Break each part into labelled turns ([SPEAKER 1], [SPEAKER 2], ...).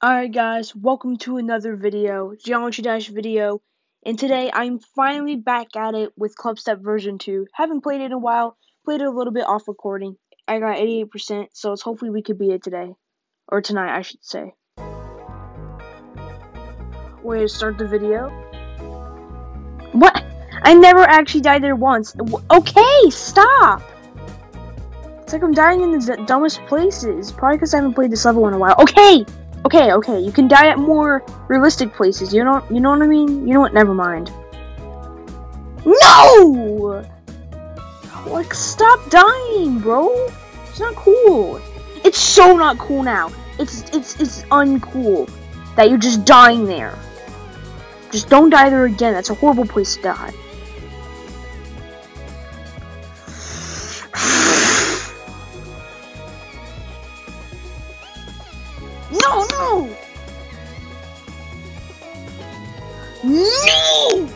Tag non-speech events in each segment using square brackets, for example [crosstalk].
[SPEAKER 1] Alright guys, welcome to another video, Geometry Dash video, and today I'm finally back at it with Clubstep version 2. Haven't played it in a while, played it a little bit off recording. I got 88%, so it's hopefully we could beat it today. Or tonight, I should say. Way to start the video. What? I never actually died there once. Okay, stop! It's like I'm dying in the dumbest places. Probably because I haven't played this level in a while. Okay! Okay, okay, you can die at more realistic places. You know, you know what I mean? You know what? Never mind. No! Like, stop dying, bro. It's not cool. It's so not cool now. It's it's it's uncool that you're just dying there. Just don't die there again. That's a horrible place to die. No!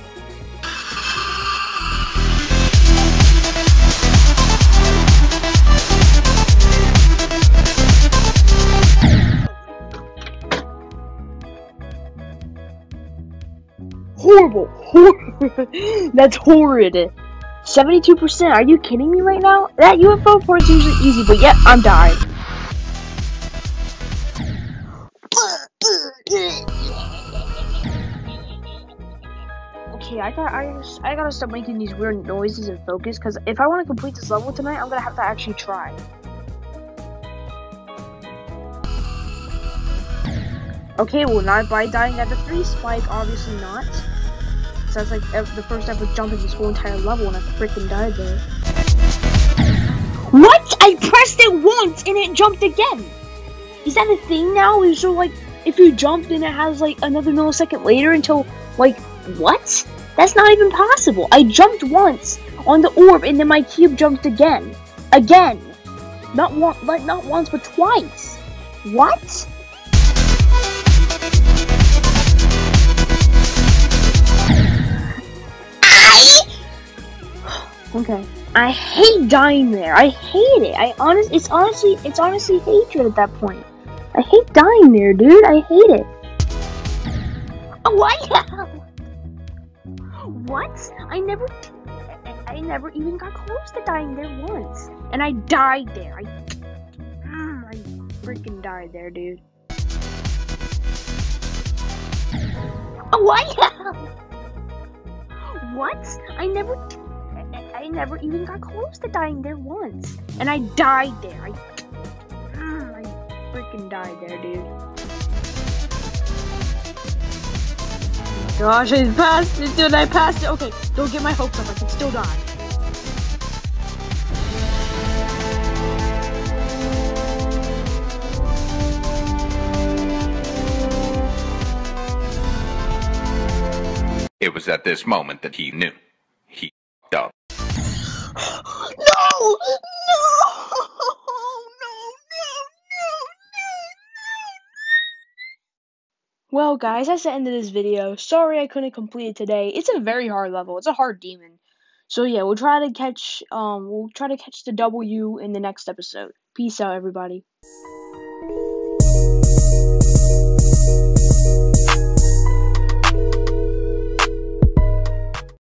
[SPEAKER 1] Horrible! Hor [laughs] That's horrid! 72%, are you kidding me right now? That UFO part's usually easy, but yet, I'm died. Okay, I got I I gotta stop making these weird noises and focus because if I want to complete this level tonight, I'm gonna have to actually try. Okay, well not by dying at the three spike, obviously not. So that's like the first ever jump in this whole entire level and I freaking died there. What? I pressed it once and it jumped again. Is that a thing now? Is there like if you jump then it has like another millisecond later until like what? That's not even possible. I jumped once on the orb and then my cube jumped again. Again. Not one like not once but twice. What? I okay. I hate dying there. I hate it. I honest it's honestly it's honestly hatred at that point. I hate dying there, dude. I hate it. [laughs] Oh, what? [laughs] What? I never, I, never even got close to dying there once, and I died there. I, mm, I freaking died there, dude. Oh, what? What? I never, I, never even got close to dying there once, and I died there. I, I freaking died there, dude. Gosh, I passed it, dude. I passed it. Okay, don't get my hopes up. I can still die.
[SPEAKER 2] It was at this moment that he knew. He up. [gasps]
[SPEAKER 1] no! Well, guys, that's the end of this video. Sorry I couldn't complete it today. It's a very hard level. It's a hard demon. So yeah, we'll try to catch um we'll try to catch the W in the next episode. Peace out everybody.